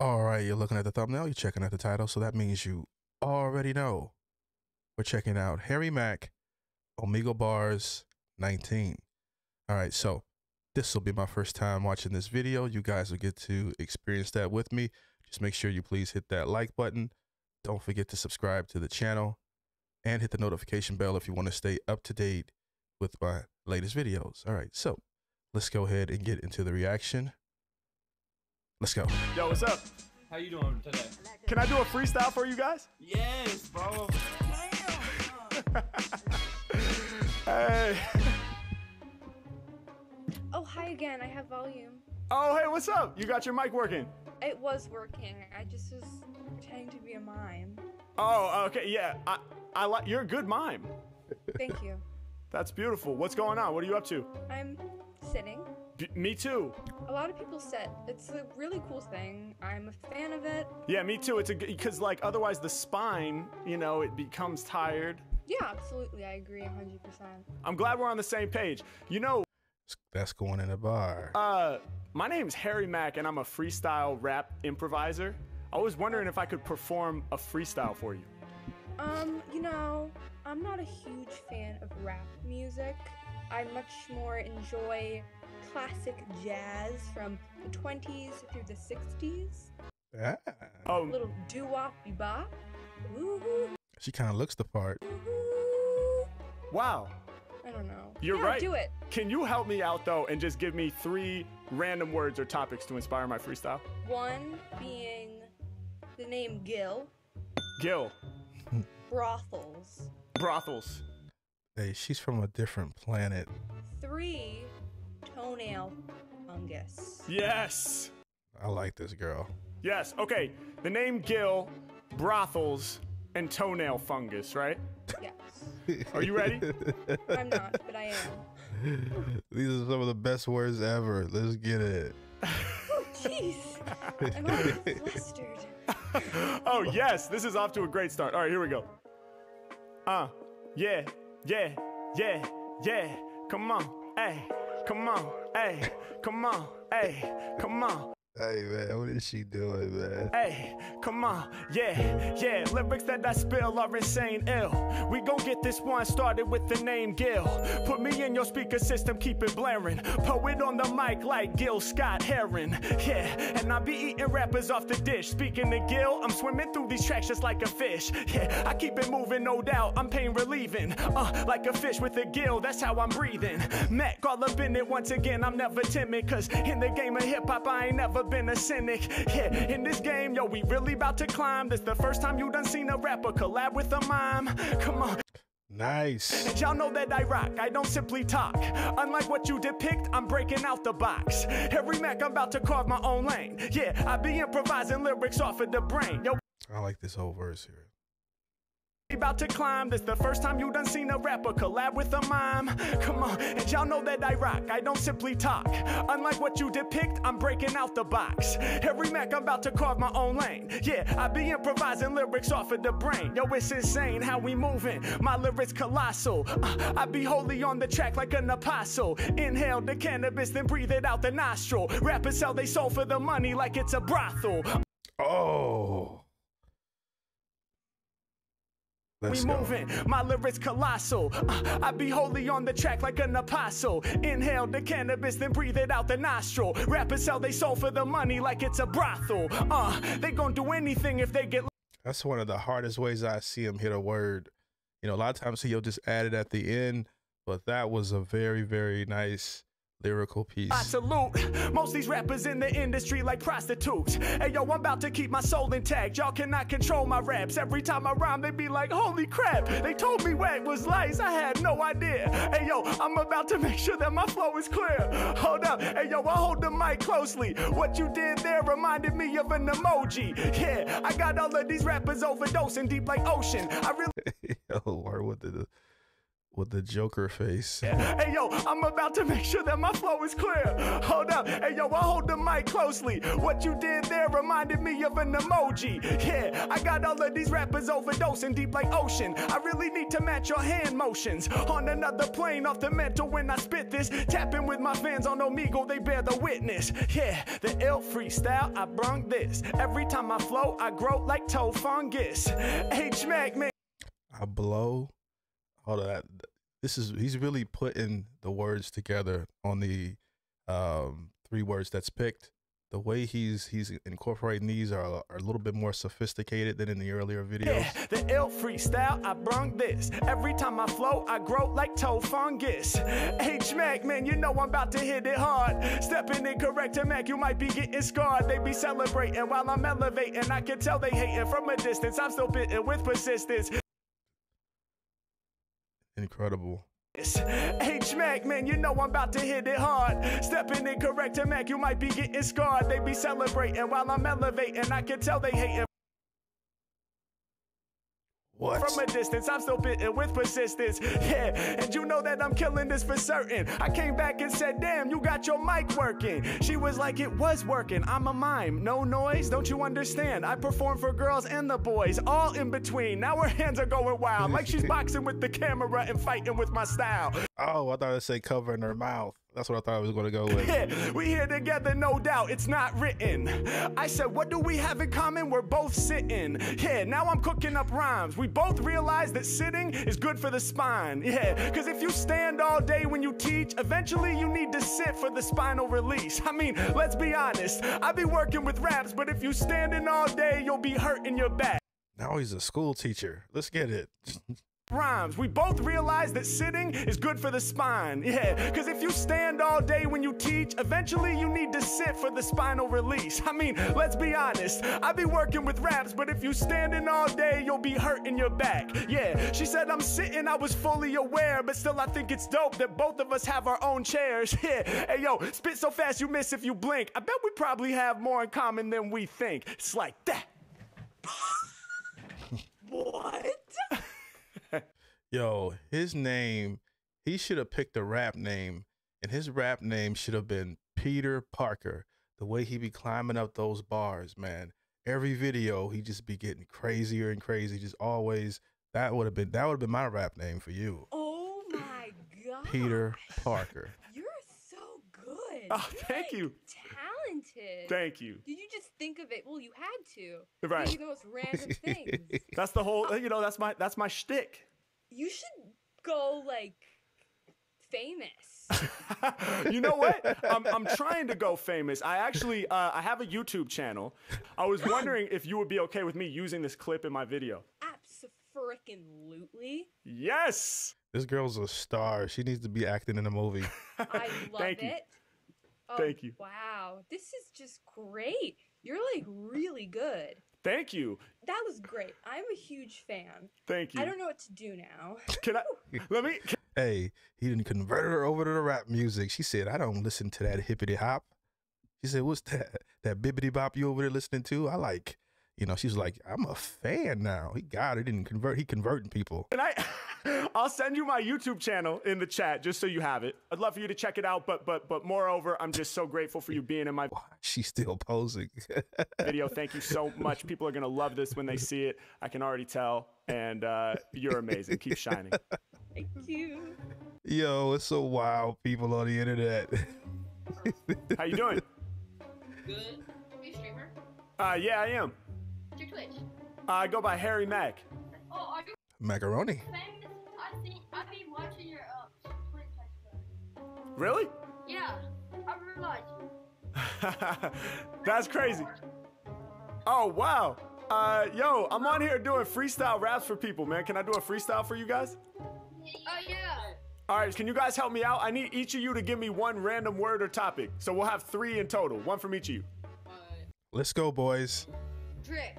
All right, you're looking at the thumbnail, you're checking out the title, so that means you already know. We're checking out Harry Mack, Omegle Bars 19. All right, so this will be my first time watching this video. You guys will get to experience that with me. Just make sure you please hit that like button. Don't forget to subscribe to the channel and hit the notification bell if you want to stay up to date with my latest videos. All right, so let's go ahead and get into the reaction. Let's go. Yo, what's up? How you doing today? Can I do a freestyle for you guys? Yes, bro. Hey. Oh, hi again. I have volume. Oh, hey, what's up? You got your mic working? It was working. I just was pretending to be a mime. Oh, okay, yeah. I, I like. You're a good mime. Thank you. That's beautiful. What's going on? What are you up to? I'm sitting. B- me too. A lot of people sit. It's a really cool thing. I'm a fan of it. Yeah, me too. It's a because like otherwise the spine, you know, it becomes tired. Yeah, absolutely. I agree 100%. I'm glad we're on the same page. You know, That's going in a bar. uh, my name's Harry Mack, and I'm a freestyle rap improviser. I was wondering if I could perform a freestyle for you. Um, you know, I'm not a huge fan of rap music. I much more enjoy classic jazz from the 20s through the 60s. Ah, A Oh, little doo-wop bebop. Ooh, she kind of looks the part. ooh. wow. I don't know. You're yeah, right. Do it. Can you help me out though and just give me three random words or topics to inspire my freestyle? One being the name Gil, Gil, brothels. brothels. Hey, she's from a different planet. Three, toenail fungus. Yes. I like this girl. Yes. Okay. The name Gil, brothels, and toenail fungus, right? Yes. Are you ready? I'm not, but I am. These are some of the best words ever. Let's get it. Oh, jeez. I'm already flustered. oh, yes. This is off to a great start. All right, here we go. Uh, yeah, yeah, yeah, yeah. Come on, hey, come on, hey, come on, hey, come on. Hey man, what is she doing, man? Hey, come on, yeah, yeah. Lyrics that I spill are insane ill. We gon' get this one started with the name Gil. Put me in your speaker system, keep it blaring. Poet on the mic like Gil Scott Heron. Yeah, and I be eating rappers off the dish. Speaking to Gil, I'm swimming through these tracks just like a fish. Yeah, I keep it moving, no doubt. I'm pain relieving. Uh, like a fish with a gill, that's how I'm breathing. Mac all up in it once again, I'm never timid. Cause in the game of hip hop, I ain't never been a cynic. Yeah, in this game, yo, we really about to climb. This the first time you done seen a rapper collab with a mime. Come on. Nice. Y'all know that I rock, I don't simply talk. Unlike what you depict, I'm breaking out the box. Harry Mack, I'm about to carve my own lane. Yeah, I be improvising lyrics off of the brain. Yo, I like this whole verse here. About to climb. This the first time you done seen a rapper collab with a mime. Come on, and y'all know that I rock, I don't simply talk. Unlike what you depict, I'm breaking out the box. Harry Mack, I'm about to carve my own lane. Yeah, I be improvising lyrics off of the brain. Yo, it's insane how we moving. My lyrics colossal. Uh, I be holy on the track like an apostle. Inhale the cannabis, then breathe it out the nostril. Rappers sell they soul for the money like it's a brothel. Oh. Let's we moving, my lyrics colossal. Uh, I be holy on the track like an apostle. Inhale the cannabis, then breathe it out the nostril. Rappers sell they soul for the money like it's a brothel. Uh, they gon' do anything if they get That's one of the hardest ways I see him hit a word. You know, a lot of times he'll just add it at the end, but that was a very, very nice lyrical piece. I salute most these rappers in the industry like prostitutes. Hey yo, I'm about to keep my soul intact. Y'all cannot control my raps. Every time I rhyme, they be like, holy crap. They told me whack was lice. I had no idea. Hey yo, I'm about to make sure that my flow is clear. Hold up. Hey yo, I hold the mic closely. What you did there reminded me of an emoji. Yeah, I got all of these rappers overdosing deep like ocean. I really Yo, what did the with the Joker face. Hey yo, I'm about to make sure that my flow is clear. Hold up, hey yo, I hold the mic closely. What you did there reminded me of an emoji. Yeah, I got all of these rappers overdosing deep like ocean. I really need to match your hand motions. On another plane off the mental when I spit this. Tapping with my fans on Omegle, they bear the witness. Yeah, the ill freestyle, I brung this. Every time I flow, I grow like toe fungus. H Mac, man. I blow. Hold on. This is he's really putting the words together on the um, three words that's picked. The way he's he's incorporating these are, are a little bit more sophisticated than in the earlier videos. Yeah, the ill freestyle, I brung this. Every time I flow, I grow like toe fungus. H Mac, man, you know I'm about to hit it hard. Stepping in correct to Mac, you might be getting scarred. They be celebrating while I'm elevating. I can tell they hating from a distance. I'm still bitten with persistence. Incredible. H Mac, man, you know I'm about to hit it hard. Stepping in correct Mac, you might be getting scarred. They be celebrating while I'm elevating. I can tell they hating. What? From a distance, I'm still bitten with persistence. Yeah, and you know that I'm killing this for certain. I came back and said, Damn, you got your mic working. She was like, It was working. I'm a mime. No noise, don't you understand? I perform for girls and the boys, all in between. Now her hands are going wild, like she's boxing with the camera and fighting with my style. Oh, I thought I said covering her mouth. That's what I thought I was going to go with. Yeah, we here together, no doubt. It's not written. I said, what do we have in common? We're both sitting. Yeah, now I'm cooking up rhymes. We both realize that sitting is good for the spine. Yeah, because if you stand all day when you teach, eventually you need to sit for the spinal release. I mean, let's be honest. I be working with raps, but if you standing all day, you'll be hurting your back. Now he's a school teacher. Let's get it. rhymes. We both realize that sitting is good for the spine. Yeah, because if you stand all day when you teach, eventually you need to sit for the spinal release. I mean, let's be honest. I be working with raps, but if you standing all day, you'll be hurting your back. Yeah, she said I'm sitting, I was fully aware, but still I think it's dope that both of us have our own chairs. Yeah, hey yo, spit so fast you miss if you blink. I bet we probably have more in common than we think. It's like that. What? Yo, his name, he should have picked a rap name, and his rap name should have been Peter Parker. The way he be climbing up those bars, man. Every video, he just be getting crazier and crazy. Just always, that would have been that would have been my rap name for you, Oh my god. Peter Parker. You're so good. Oh, You're, thank like, you. Talented. Thank you. Did you just think of it? Well, you had to. Right. Thinking the most random things. That's the whole, you know, that's my that's my shtick. You should go like famous. you know what? I'm, I'm trying to go famous. I actually uh, I have a YouTube channel. I was wondering if you would be okay with me using this clip in my video. Absolutely. Yes. This girl's a star. She needs to be acting in a movie. I love Thank you. it. Oh, Thank you. Wow. This is just great. You're like really good. Thank you. That was great. I'm a huge fan. Thank you. I don't know what to do now. Can I? Let me. hey, he didn't convert her over to the rap music. She said, I don't listen to that hippity hop. She said, What's that? That bibbity bop you over there listening to? I like, you know, she's like, I'm a fan now. He got it. He didn't convert. He converting people. And I? I'll send you my YouTube channel in the chat just so you have it. I'd love for you to check it out. But but but moreover, I'm just so grateful for you being in my She's still posing. video. Thank you so much. People are gonna love this when they see it. I can already tell. And uh, you're amazing. Keep shining. Thank you. Yo, it's so wild people on the internet. How you doing? Good. Are you a streamer? Uh, yeah, I am. What's your Twitch? Uh, I go by Harry Mack. Oh, are you Macaroni. famous? I think I've been watching your uh Twitch like Really? Yeah, I realized. That's crazy. Oh wow. Uh, yo, I'm on here doing freestyle raps for people, man. Can I do a freestyle for you guys? Oh yeah. All right, can you guys help me out? I need each of you to give me one random word or topic. So we'll have three in total, one from each of you. Let's go, boys. Drip.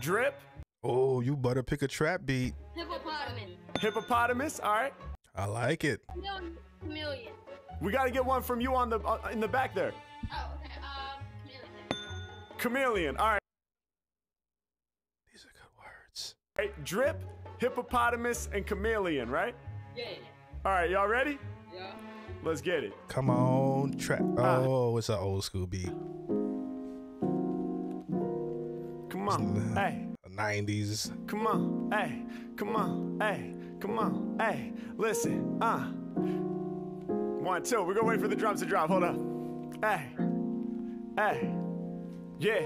Drip, Oh, you better pick a trap beat. Hippopotamus. hippopotamus. All right, I like it. Chameleon. Chameleon. we got to get one from you on the uh, in the back there. Oh, okay. Um, chameleon. Chameleon. All right. These are good words. Right, Drip, hippopotamus, and chameleon. Right. Yeah. All right, y'all ready? Yeah. Let's get it. Come on, trap. Ah. Oh, it's an old school beat. Come on. Hey. 90s. Come on, hey, come on, hey, come on, hey, listen, uh. One, two, we're gonna wait for the drums to drop, hold up. Hey, hey, yeah.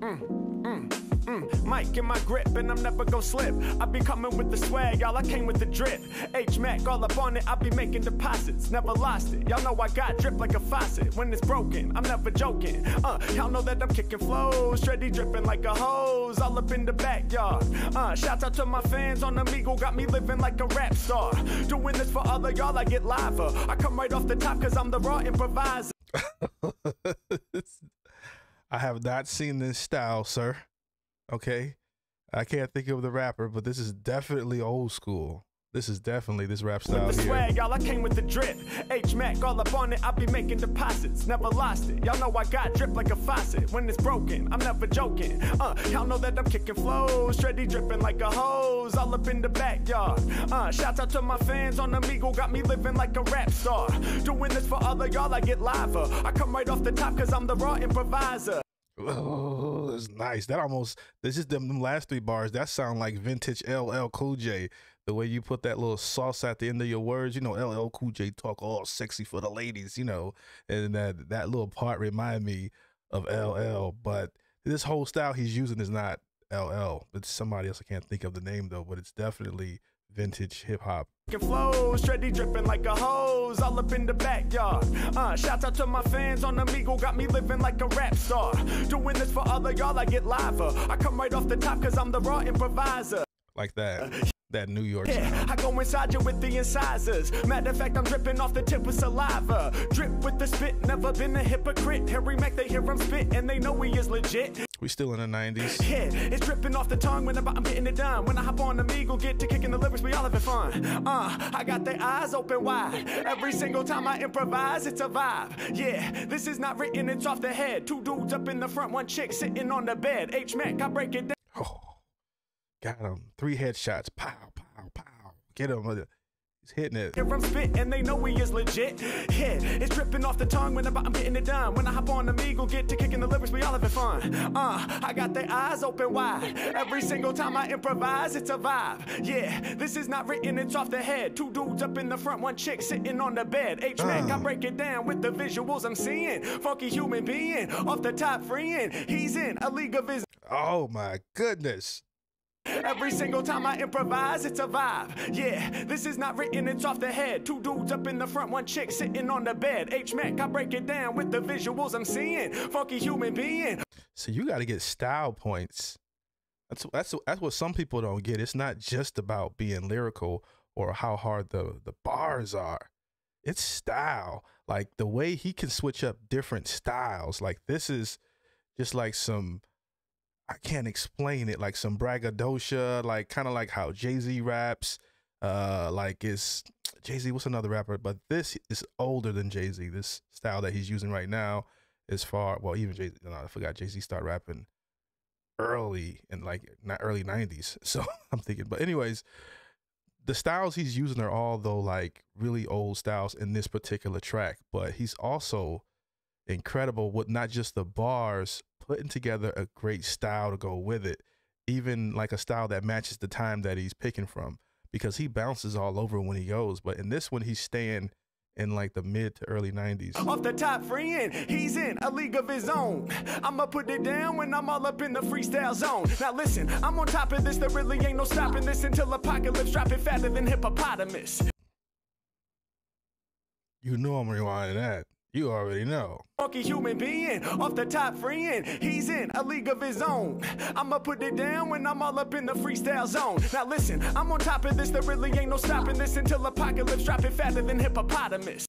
Mm, mm, mm. Mike in my grip, and I'm never gonna slip. I be coming with the swag, y'all. I came with the drip. H Mac all up on it, I be making deposits. Never lost it. Y'all know I got drip like a faucet. When it's broken, I'm never joking. Uh, y'all know that I'm kicking flows, steady dripping like a hose, all up in the backyard. Uh, shouts out to my fans on Omegle, got me living like a rap star. Doing this for other y'all, I get liver. I come right off the top, cause I'm the raw improviser. I have not seen this style, sir. Okay. I can't think of the rapper, but this is definitely old school. This is definitely this rap style With the swag, y'all, I came with the drip. H Mac all up on it, I be making deposits. Never lost it. Y'all know I got drip like a faucet. When it's broken, I'm never joking. Uh, y'all know that I'm kicking flows, steady dripping like a hose, all up in the backyard. Uh, shouts out to my fans on Omegle, got me living like a rap star. Doing this for other y'all, I get liver. I come right off the top, cause I'm the raw improviser. Oh, that's nice. That almost this is them, them last three bars. That sound like vintage LL Cool J. The way you put that little sauce at the end of your words, you know, LL Cool J talk all sexy for the ladies, you know, and that that little part remind me of LL. But this whole style he's using is not LL. It's somebody else. I can't think of the name though, but it's definitely vintage hip hop. Flows, steady dripping like a hose, all up in the backyard. Uh, shouts out to my fans on Omegle, got me living like a rap star. Doing this for other y'all, I get liver. I come right off the top, cause I'm the raw improviser. Like that. That New York Yeah. I go inside you with the incisors. Matter of fact, I'm dripping off the tip with saliva. Drip with the spit, never been a hypocrite. Harry Mack, they hear him spit, and they know he is legit. We still in the nineties. Yeah, it's dripping off the tongue when I'm, I'm getting it done. When I hop on the Omegle, get to kicking the lyrics, we all having fun. Uh, I got their eyes open wide. Every single time I improvise, it's a vibe. Yeah, this is not written, it's off the head. Two dudes up in the front, one chick sitting on the bed. H Mac, I break it down. Oh, got him. Three headshots. Pow, pow, pow. Get him. He's hitting it. Hear him spit and they know he is legit. Yeah, it's dripping off the tongue when I'm, I'm getting it done. When I hop on the Omegle, get to kicking the lyrics, we all having fun. Uh, I got their eyes open wide. Every single time I improvise, it's a vibe. Yeah, this is not written, it's off the head. Two dudes up in the front, one chick sitting on the bed. H Mac, I break it down with the visuals I'm seeing. Funky human being, off the top freeing. He's in a league of his Oh my goodness. Every single time I improvise, it's a vibe. Yeah, this is not written, it's off the head. Two dudes up in the front, one chick sitting on the bed. H Mac, I break it down with the visuals I'm seeing. Funky human being. So you got to get style points. That's that's that's what some people don't get. It's not just about being lyrical or how hard the the bars are. It's style. Like the way he can switch up different styles. Like this is just like some I can't explain it. Like some braggadocio, like kind of like how Jay Z raps. Uh, like it's Jay Z. What's another rapper? But this is older than Jay Z. This style that he's using right now is far. Well, even Jay. No, I forgot Jay Z started rapping early in like not early '90s. So I'm thinking. But anyways, the styles he's using are all though like really old styles in this particular track. But he's also incredible with not just the bars, putting together a great style to go with it, even like a style that matches the time that he's picking from, because he bounces all over when he goes. But in this one, he's staying in like the mid to early 90s. Off the top freeing, he's in a league of his own. I'ma put it down when I'm all up in the freestyle zone. Now listen, I'm on top of this, there really ain't no stopping this until apocalypse drop it fatter than hippopotamus. You know I'm rewinding that. You already know. Funky human being, off the top freeing, he's in a league of his own. I'ma put it down when I'm all up in the freestyle zone. Now listen, I'm on top of this, there really ain't no stopping this until apocalypse drop it fatter than hippopotamus.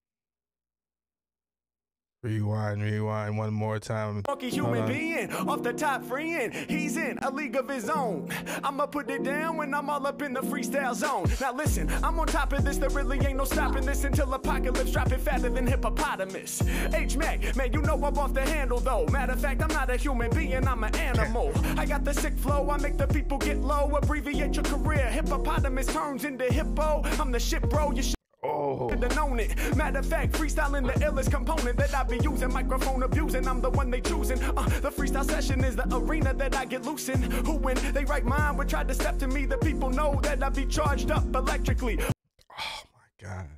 Rewind, rewind one more time. Funky human on. being, off the top freeing. He's in a league of his own. I'ma put it down when I'm all up in the freestyle zone. Now listen, I'm on top of this. There really ain't no stopping this until apocalypse dropping fatter than hippopotamus. H Mac, man, you know I'm off the handle though. Matter of fact, I'm not a human being, I'm an animal. I got the sick flow, I make the people get low. Abbreviate your career. Hippopotamus turns into hippo. I'm the shit, bro. You Oh, Should've known it. Matter of fact, freestyling the illest component that I be using. Microphone abusing, I'm the one they choosing. Uh, the freestyle session is the arena that I get loose in. Who when they write mine would try to step to me, the people know that I be charged up electrically. oh my God.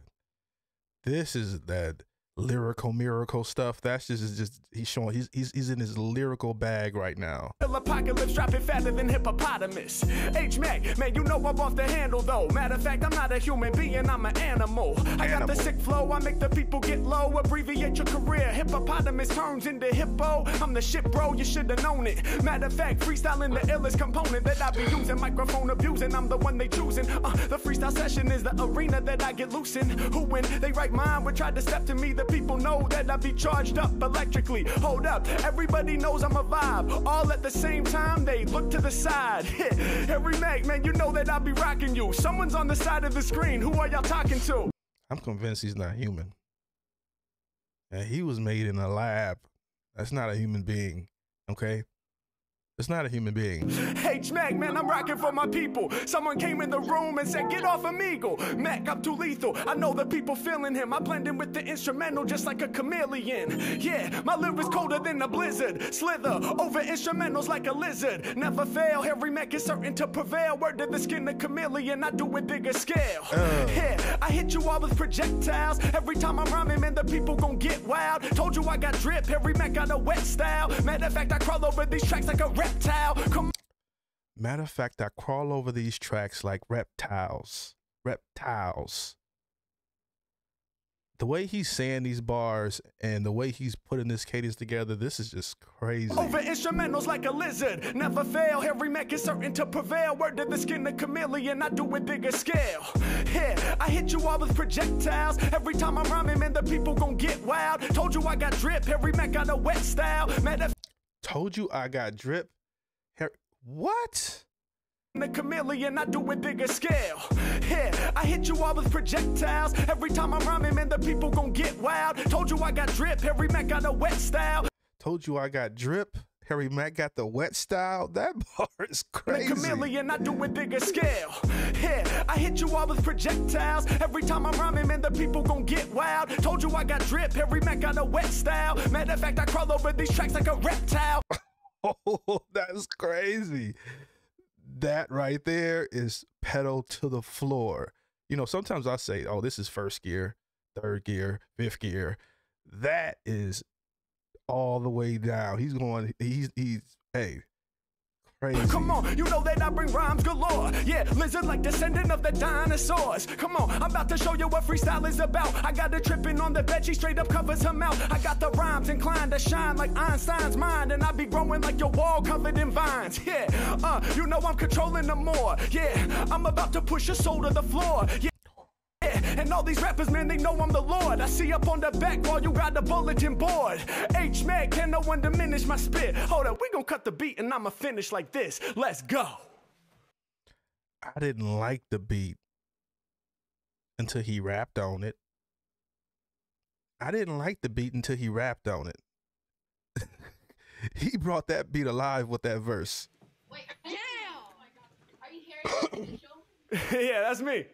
This is that lyrical miracle stuff. That's just just he's showing he's he's he's in his lyrical bag right now. Apocalypse dropping fatter than hippopotamus. H Mac, man, you know I'm off the handle though. Matter of fact, I'm not a human being, I'm an animal. I got the sick flow, I make the people get low. Abbreviate your career. Hippopotamus turns into hippo. I'm the shit, bro, you should've known it. Matter of fact, freestyling the illest component that I be using. Microphone abusing, I'm the one they choosing. Uh, the freestyle session is the arena that I get loose in. Who when they write mine, would try to step to me, the people know that I be charged up electrically. Hold up, everybody knows I'm a vibe. All at the same time, they look to the side. Harry Mack, man, you know that I be rocking you. Someone's on the side of the screen. Who are y'all talking to? I'm convinced he's not human. And he was made in a lab. That's not a human being. Okay? It's not a human being. H Mac, man, I'm rocking for my people. Someone came in the room and said, Get off Omegle. Mac, I'm too lethal. I know the people feeling him. I blend in with the instrumental just like a chameleon. Yeah, my lyrics colder than a blizzard. Slither over instrumentals like a lizard. Never fail. Harry Mack is certain to prevail. Word to the skin of chameleon. I do it bigger scale. Uh. Yeah, I hit you all with projectiles. Every time I'm rhyming, man, the people gon' get wild. Told you I got drip. Harry Mack got a wet style. Matter of fact, I crawl over these tracks like a reptile. Come Matter of fact, I crawl over these tracks like reptiles. Reptiles. The way he's saying these bars and the way he's putting this cadence together, this is just crazy. Over instrumentals like a lizard. Never fail. Harry Mack is certain to prevail. Word to the skin of chameleon. I do it bigger scale. Yeah, I hit you all with projectiles. Every time I'm rhyming, man, the people gon' get wild. Told you I got drip. Harry Mack got a wet style. Matter Told you I got drip. What? the chameleon, I do it bigger scale. Yeah, I hit you all with projectiles. Every time I'm rhyming, man, the people gon' get wild. Told you I got drip. Harry Mack got a wet style. Told you I got drip. Harry Mack got the wet style. That bar is crazy. The chameleon, I do it bigger scale. Yeah, I hit you all with projectiles. Every time I'm rhyming, man, the people gon' get wild. Told you I got drip. Harry Mack got a wet style. Matter of fact, I crawl over these tracks like a reptile. Oh, that's crazy. That right there is pedal to the floor. You know, sometimes I say, oh, this is first gear, third gear, fifth gear. That is all the way down. He's going, he's, he's, hey, crazy. Come on, you know that I bring rhymes galore. Yeah, lizard like descendant of the dinosaurs. Come on, I'm about to show you what freestyle is about. I got her tripping on the bed, she straight up covers her mouth. I got the rhymes inclined to shine like Einstein's mind, and I be growing like your wall covered in vines. Yeah, uh, you know I'm controlling them more. Yeah, I'm about to push your soul to the floor. Yeah. Yeah, and all these rappers, man, they know I'm the Lord. I see up on the back while you got the bulletin board. H Mac, can no one diminish my spit? Hold up, we gon' cut the beat and I'ma finish like this. Let's go. I didn't like the beat until he rapped on it. I didn't like the beat until he rapped on it. he brought that beat alive with that verse. Wait, damn! Oh Are you hearing yeah, that's me.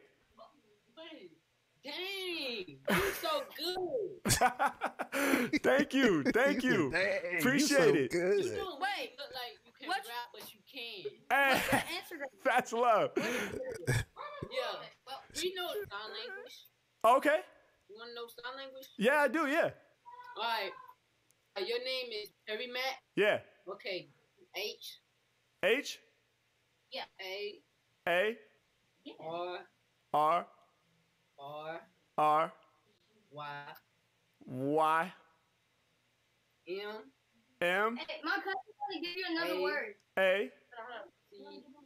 Wait, Dang, you so good. thank you, thank you. Dang, Appreciate so it. Good. You do wait, look like you can What's- rap, but you can. Hey, Answer that's love. Yeah, well, we know sign language. Okay. You want to know sign language? Yeah, I do. Yeah. All right. Uh, your name is Perry Matt. Yeah. Okay. H H Yeah. A A R R R R Y Y M M Hey, my cousin gonna give you another Hey. word. A C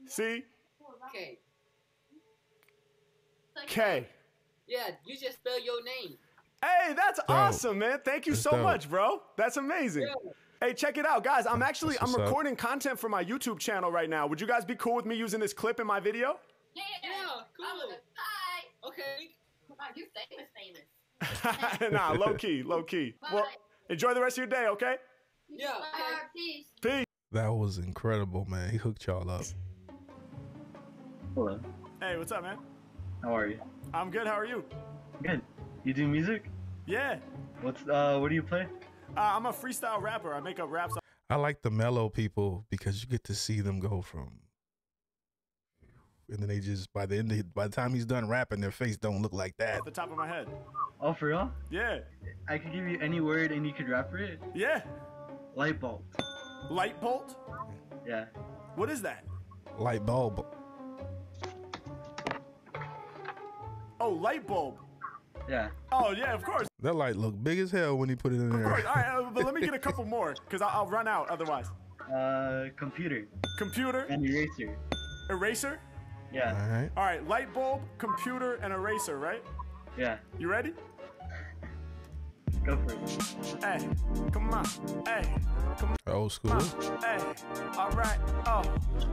C K. K. Yeah, you just spell your name. Hey, that's awesome, man. Thank you That's so dope. much, bro. That's amazing. Hey, check it out, guys. I'm actually I'm what's up. recording content for my YouTube channel right now. Would you guys be cool with me using this clip in my video? Yeah, Yeah, cool. Hi. Okay. Wow, you famous, famous. nah, low key, low key. Well, enjoy the rest of your day, okay? Yeah. Bye, peace. Peace. That was incredible, man. He hooked y'all up. Hello. Hey, what's up, man? How are you? I'm good. How are you? Good. You do music? Yeah. What's uh what do you play? Uh, I'm a freestyle rapper. I make up raps I like the mellow people because you get to see them go from, and then they just by the end, of, by the time he's done rapping, their face don't look like that. off the top of my head. Oh for real? Yeah. I could give you any word and you could rap for it. Yeah. Light bulb. Light bolt? Yeah. What is that? Light bulb. Oh, light bulb. Yeah. Oh, yeah, of course. That light looked big as hell when he put it in Of course. there. All right, uh, but let me get a couple more because I'll, I'll run out otherwise. Uh computer Computer, and eraser. eraser. Yeah. All right. All right, light bulb, computer, and eraser, right? Yeah. You ready? Go for it. Hey, come on. Hey, come on. Old school. Hey, all right. Oh,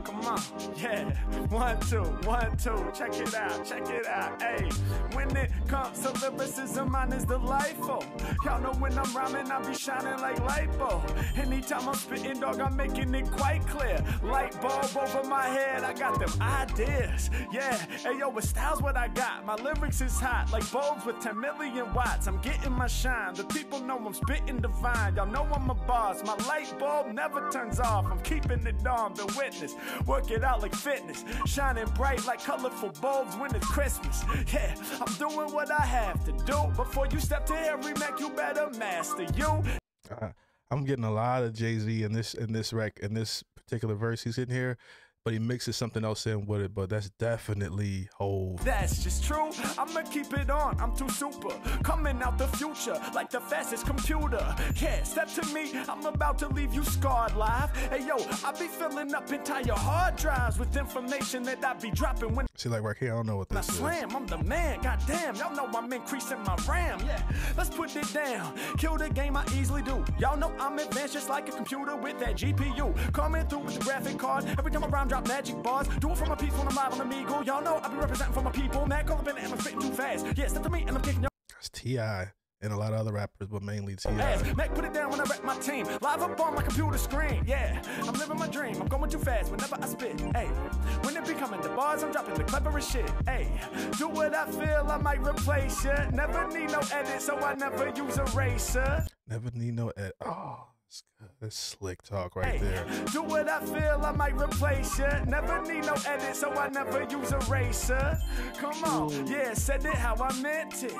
come on. Yeah. One, two, one, two. Check it out. Check it out. Hey, when it comes to lyricism, mine is delightful. Y'all know when I'm rhyming, I be shining like lipo. Anytime I'm spitting, dog, I'm making it quite clear. Light bulb over my head, I got them ideas. Yeah. Hey, yo, with styles, what I got? My lyrics is hot, like bulbs with 10 million watts. I'm getting my shine. The people know I'm spitting divine. Y'all know I'm a boss. My light bulb never turns off. I'm keeping it on. The witness. Work it out like fitness. Shining bright like colorful bulbs when it's Christmas. Yeah, I'm doing what I have to do. Before you step to Harry Mack, you better master you. Uh, I'm getting a lot of Jay Z in this in this rec in this particular verse he's in here, but he mixes something else in with it. But that's definitely Hove. That's just true. I'ma keep it on. I'm too super. Coming out the future like the fastest computer. Yeah, step to me. I'm about to leave you scarred live. Hey yo, I be filling up entire hard drives with information that I be dropping when See, like right here, I don't know what I this is. slam. I'm the man. Goddamn, y'all know I'm increasing my RAM. Yeah, let's put it down. Kill the game I easily do. Y'all know I'm advanced just like a computer with that GPU. Coming through with the graphic card. Every time I rhyme, drop magic bars. Do it for my peeps when I'm live on Omegle. Y'all know I be representing for my people. Mad call up in and I'm spitting too fast. Yeah, step to me and I'm kicking your That's T.I. and a lot of other rappers, but mainly Ti. ass. Mac, put it down when I rep my team. Live up on my computer screen. Yeah, I'm living my dream. I'm going too fast whenever I spit. Hey, when it be coming to bars, I'm dropping the cleverest shit. Hey, do what I feel, I might replace ya. Never need no edit, so I never use eraser. Never need no ed. Oh, that's slick talk right Hey, there. do what I feel, I might replace ya. Never need no edit, so I never use a eraser. Come on, yeah, said it how I meant it.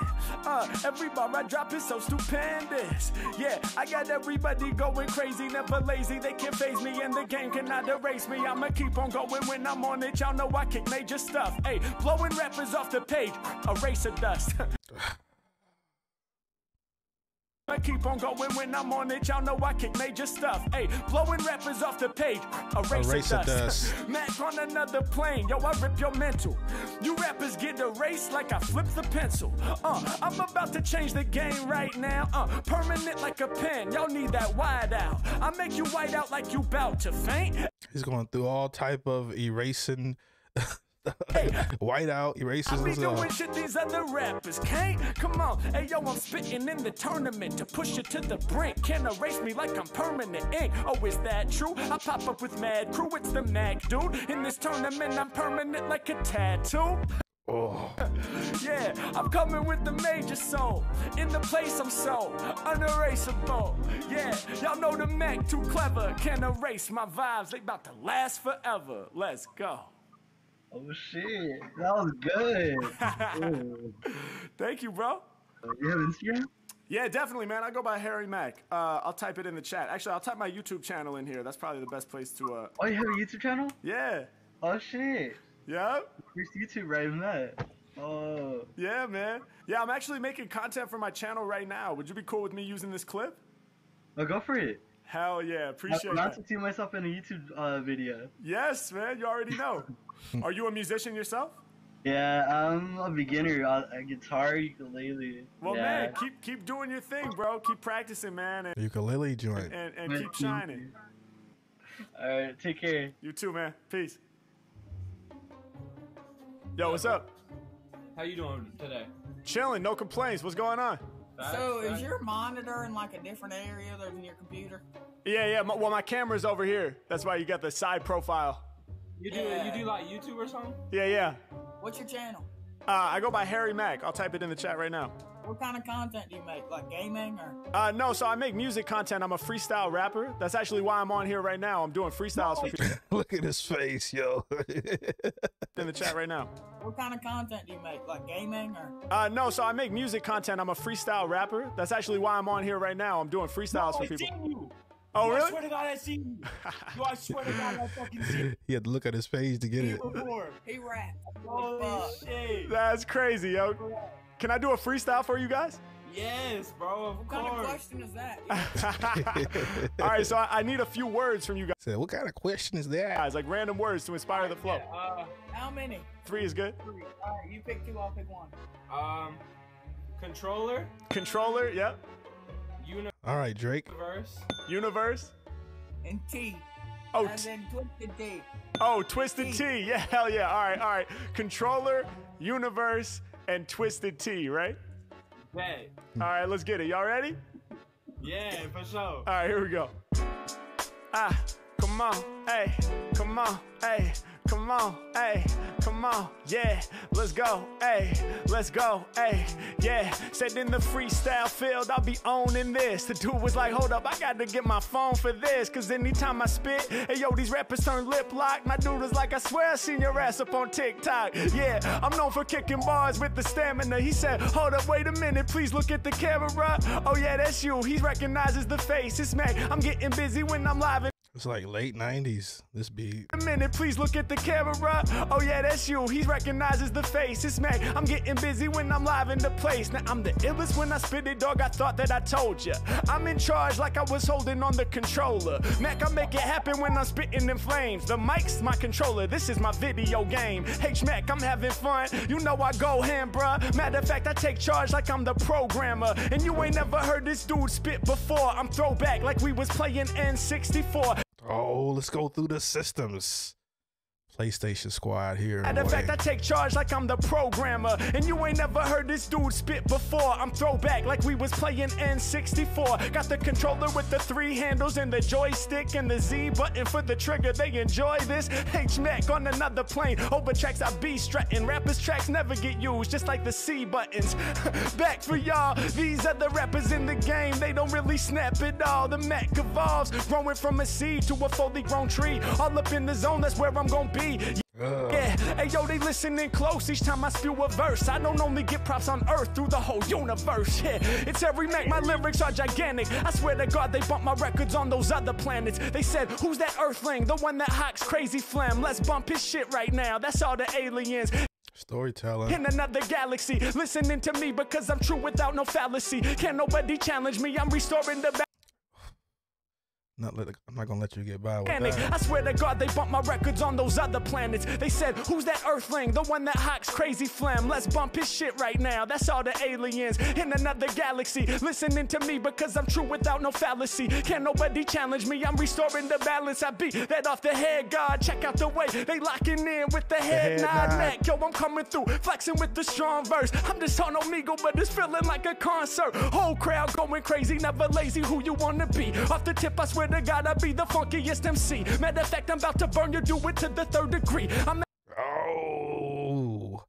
Uh, every bar I drop is so stupendous. Yeah, I got everybody going crazy, never lazy. They can't phase me, and the game cannot erase me. I'ma keep on going when I'm on it. Y'all know I kick major stuff. Hey, blowing rappers off the page, eraser dust. I keep on going when I'm on it. Y'all know I kick major stuff. Hey, blowing rappers off the page. Eraser, Eraser dust. dust. Mac on another plane. Yo, I rip your mental. You rappers get erased like I flip the pencil. Uh, I'm about to change the game right now. Uh, permanent like a pen. Y'all need that wide out. I make you white out like you bout to faint. He's going through all type of erasing, whiteout erasers I be doing shit these other rappers can't. Come on, hey yo, I'm spitting in the tournament to push it to the brink. Can't erase me like I'm permanent ink. Oh, is that true? I pop up with mad crew, it's the Mac dude. In this tournament, I'm permanent like a tattoo. Oh, Yeah, I'm coming with the major soul. In the place I'm so unerasable. Yeah, y'all know the Mac too clever. Can't erase my vibes, they about to last forever. Let's go. Oh shit. That was good. Thank you, bro. you have Instagram? Yeah, definitely, man. I go by Harry Mack. Uh, I'll type it in the chat. Actually, I'll type my YouTube channel in here. That's probably the best place to. Uh, Oh, you have a YouTube channel? yeah. Oh shit. Yeah. First YouTube right in that. Oh. Yeah, man. Yeah, I'm actually making content for my channel right now. Would you be cool with me using this clip? Oh, go for it. Hell yeah, appreciate I'm not to see myself in a YouTube uh, video. Yes, man. You already know. Are you a musician yourself? Yeah, I'm a beginner. Uh, a guitar, ukulele. Well, yeah. man, keep keep doing your thing, bro. Keep practicing, man, and Ukulele joint. and, and Thank keep shining. All right, take care. You too, man. Peace. Yo, what's up? How you doing today? Chilling, no complaints. What's going on? So is your monitor in like a different area other than your computer? Yeah, yeah. My, well, my camera's over here. That's why you got the side profile. You do Yeah. you do like YouTube or something? Yeah, yeah. What's your channel? Uh, I go by Harry Mack. I'll type it in the chat right now. What kind of content do you make? Like gaming or? Uh, no, so I make music content. I'm a freestyle rapper. That's actually why I'm on here right now. I'm doing freestyles for people Look at his face, yo. in the chat right now. What kind of content do you make? Like gaming or? Uh, no, so I make music content. I'm a freestyle rapper. That's actually why I'm on here right now. I'm doing freestyles I for people. Seen you. Oh, I really? swear to God, I seen you. Yo, I swear to God, I fucking seen he had to look at his page to get it. you before. He rap. Holy Fuck. shit. That's crazy, yo. Can I do a freestyle for you guys? Yes, bro. Of What kind of question is that? All right, so I, I need a few words from you Said, what kind of question is that? guys, like random words to inspire the flow. Uh, How many? Three is good. Three. All right, you pick two. I'll pick one. um, controller, Controller, yep. All right, Drake. universe, Universe. And T. Oh, As t- in twisted Tea. oh, Twisted Tea. Yeah, hell yeah. All right, all right. Controller, Universe, and Twisted Tea, right? bet. All right, let's get it. Y'all ready? Yeah, for sure. All right, here we go. Ah, come on, hey, come on, hey, come on, hey, come on, yeah, let's go, hey, let's go, hey, yeah. Said in the freestyle field, I'll be owning this. The dude was like, hold up, I got to get my phone for this, cause anytime I spit, hey yo, these rappers turn lip lock. My dude was like, I swear I seen your ass up on TikTok. Yeah, I'm known for kicking bars with the stamina. He said, hold up, wait a minute, please look at the camera. Oh yeah, that's you. He recognizes the face. It's Mac. I'm getting busy when I'm live. It's like late 90s, this beat. a minute, please look at the camera. Oh yeah, that's you. He recognizes the face. It's Mac. I'm getting busy when I'm live in the place. Now I'm the illest when I spit it, dog. I thought that I told ya. I'm in charge like I was holding on the controller. Mac, I make it happen when I'm spitting in flames. The mic's my controller. This is my video game. H Mac, I'm having fun. You know I go ham, bruh. Matter of fact, I take charge like I'm the programmer. And you ain't never heard this dude spit before. I'm throwback like we was playing N64. Oh, let's go through the systems. PlayStation Squad here. Matter of fact, I take charge like I'm the programmer. And you ain't never heard this dude spit before. I'm throwback like we was playing N64. Got the controller with the three handles and the joystick and the Z button for the trigger. They enjoy this. H Mac on another plane. Over tracks I be strutting. Rappers' tracks never get used, just like the C buttons. Back for y'all. These are the rappers in the game. They don't really snap it all. The Mac evolves, growing from a seed to a fully grown tree. All up in the zone, that's where I'm gonna be. Ugh. Yeah, hey yo, they listening close each time I spew a verse. I don't only get props on earth through the whole universe. Yeah, it's Harry Mack, my lyrics are gigantic. I swear to God, they bump my records on those other planets. They said, Who's that earthling? The one that hawks crazy phlegm. Let's bump his shit right now. That's all the aliens Storytelling. in another galaxy. Listening to me because I'm true without no fallacy. Can't nobody challenge me. I'm restoring the Not let, I'm not gonna let you get by with panic. that. I swear to God, they bump my records on those other planets. They said, Who's that earthling? The one that hawks crazy phlegm. Let's bump his shit right now. That's all the aliens in another galaxy. Listening to me because I'm true without no fallacy. Can't nobody challenge me. I'm restoring the balance. I beat that off the head, God. Check out the way they locking in with the head, head nod, nod. neck. Yo, I'm coming through, flexing with the strong verse. I'm just on Omegle, but it's feeling like a concert. Whole crowd going crazy, never lazy. Who you wanna be? Off the tip, I swear to God, I be the funkiest MC. Matter of fact, I'm about to burn you, do it to the third degree. I'm Oh,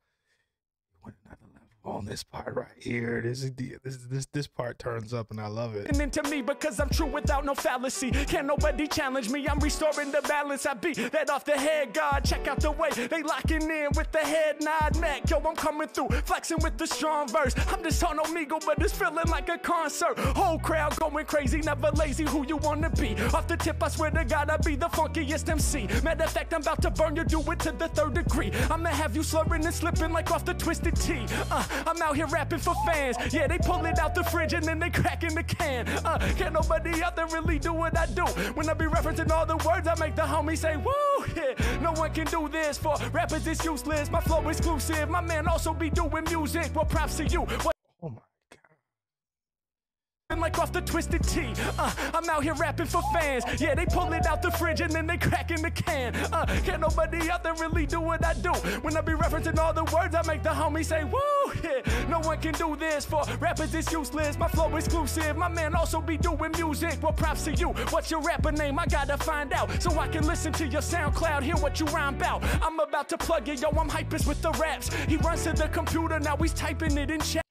went another level on this part right here. This is the this this this part turns up, and I love it. listening to me because I'm true without no fallacy. Can't nobody challenge me. I'm restoring the balance. I beat that off the head, God. Check out the way they locking in with the head nod neck. Yo, I'm coming through, flexing with the strong verse. I'm just on Omegle, but it's feeling like a concert. Whole crowd going crazy, never lazy. Who you wanna be? Off the tip, I swear to God, I be the funkiest MC. Matter of fact, I'm about to burn you, do it to the third degree. I'ma have you slurring and slipping like off the twisted Tea. Uh, I'm out here rapping for fans. Yeah, they pull it out the fridge and then they crack in the can. Uh, can't nobody out there really do what I do. When I be referencing all the words, I make the homie say, woo. yeah. No one can do this for rappers, it's useless. My flow exclusive. My man also be doing music. Well, props to you. What like off the twisted Tea. Uh, I'm out here rapping for fans. Yeah, they pull it out the fridge and then they crack in the can. Uh, can't nobody out there really do what I do. When I be referencing all the words, I make the homie say, woo. Yeah, no one can do this for rappers, it's useless. My flow exclusive. My man also be doing music. Well, props to you. What's your rapper name? I gotta find out so I can listen to your SoundCloud, hear what you rhyme about. I'm about to plug it, yo. I'm hypest with the raps. He runs to the computer, now he's typing it in chat.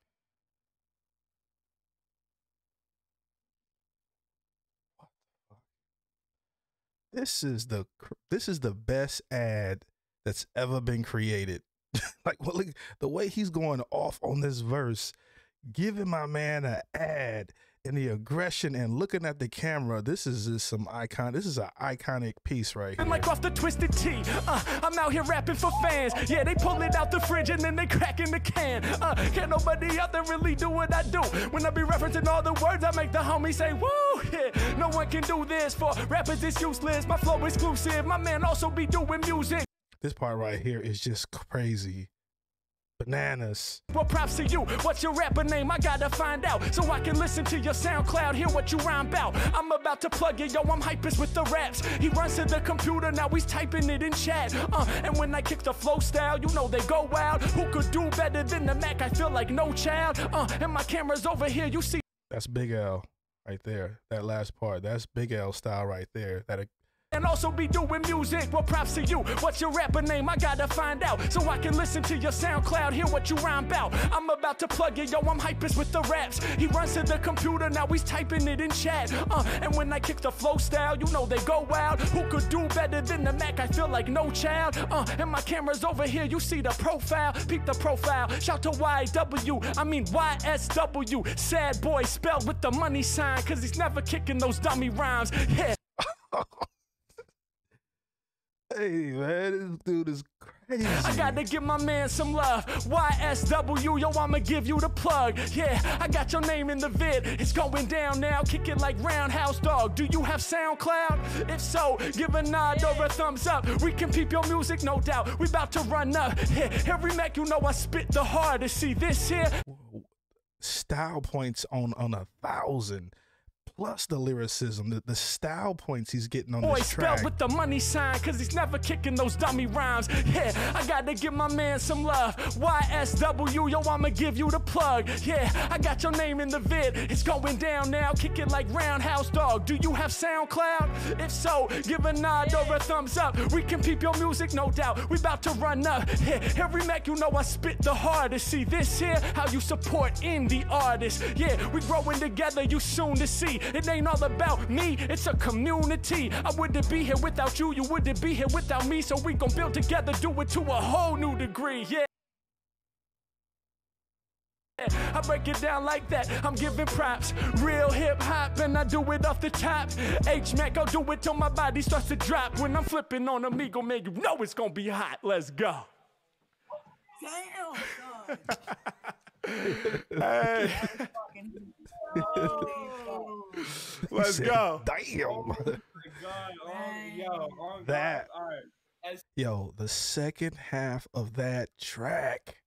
This is the this is the best ad that's ever been created. like well, the way he's going off on this verse, giving my man an ad and the aggression and looking at the camera. This is just some icon. This is an iconic piece right And here. like off the twisted Tea. Uh, I'm out here rapping for fans. Yeah, they pull it out the fridge and then they crack in the can. Uh, can't nobody out there really do what I do. When I be referencing all the words, I make the homie say, woo. Yeah, no one can do this for rappers, it's useless. My flow exclusive. My man also be doing music. This part right here is just crazy. Bananas. Well, props to you. What's your rapper name? I gotta find out so I can listen to your SoundCloud, hear what you rhyme about. I'm about to plug it, yo. I'm hypest with the raps. He runs to the computer, now he's typing it in chat. Uh, and when I kick the flow style, you know they go wild. Who could do better than the Mack? I feel like no child. Uh, and my camera's over here, you see. That's Big L right there. That last part. That's Big L style right there. That And also be doing music. Well, props to you. What's your rapper name? I gotta find out so I can listen to your SoundCloud, hear what you rhyme about. I'm about to plug it, yo. I'm hypest with the raps. He runs to the computer, now he's typing it in chat. Uh, and when I kick the flow style, you know they go wild. Who could do better than the Mack? I feel like no child. Uh, and my camera's over here, you see the profile. Peep the profile. Shout to YW, I mean YSW. Sad boy spelled with the money sign, cause he's never kicking those dummy rhymes. Yeah. Hey man, this dude is crazy. I gotta give my man some love. YSW, yo, I'ma give you the plug. Yeah, I got your name in the vid. It's going down now. Kick it like Roundhouse Dog. Do you have SoundCloud? If so, give a nod or a thumbs up. We can peep your music, no doubt. We about to run up. Yeah, Harry Mack, you know I spit the hardest. See this here? style points on on a thousand plus the lyricism the, the style points he's getting on Boy this spelled track with the money sign, cause he's never kicking those dummy rhymes. Yeah, I gotta give my man some love. YSW, yo, I'ma give you the plug. Yeah, I got your name in the vid. It's going down now, kick it like Roundhouse Dog. Do you have SoundCloud? If so, give a nod or a thumbs up. We can peep your music, no doubt. We about to run up. Yeah, Harry Mack, you know I spit the hardest. See this here, how you support indie artists. Yeah, we growing together, you soon to see. It ain't all about me, it's a community. I wouldn't be here without you, you wouldn't be here without me. So we gon' build together, do it to a whole new degree. Yeah. I break it down like that. I'm giving props. Real hip hop, and I do it off the top. H Mack, I'll do it till my body starts to drop. When I'm flipping on Omegle, man, you know it's gonna be hot. Let's go. Damn, Hey, Oh. He let's said, go. damn God, oh, yo, oh, That- God. All right. yo the second half of that track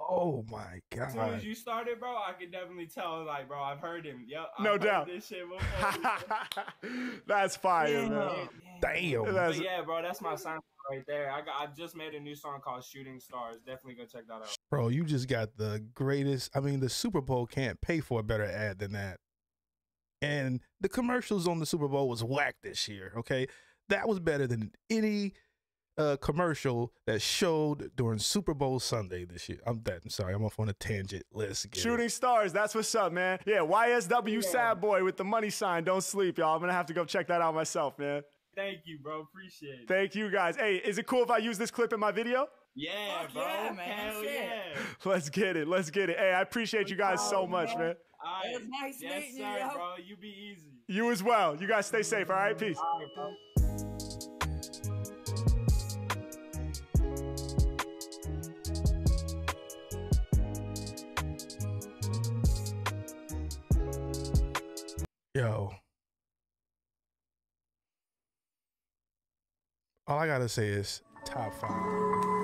oh my god! As soon as you started, bro, I could definitely tell. Like, bro, I've heard him. Yep. I've No doubt. This shit before. That's fire, Yeah. man. damn That's- But yeah, bro, that's my sign right there. I got. I just made a new song called "Shooting Stars." Definitely go check that out. bro you just got the greatest i mean the super bowl can't pay for a better ad than that and the commercials on the super bowl was whack this year okay that was better than any uh commercial that showed during super bowl sunday this year i'm that i'm sorry i'm off on a tangent let's get it. Shooting stars, that's what's up, man. Yeah, YSW Sad Boy with the money sign. Don't sleep, y'all. I'm gonna have to go check that out myself, man. Thank you, bro. Appreciate it. Thank you guys. Hey, is it cool if I use this clip in my video? yeah, Fuck bro. yeah, man. Hell Shit. yeah. Let's get it. Let's get it. Hey, I appreciate you guys so much, man. All right. was nice yes, meeting you, sir, yo. bro. You be easy. You as well. You guys stay safe, all right? Peace. All right, Yo. All I gotta say is top five.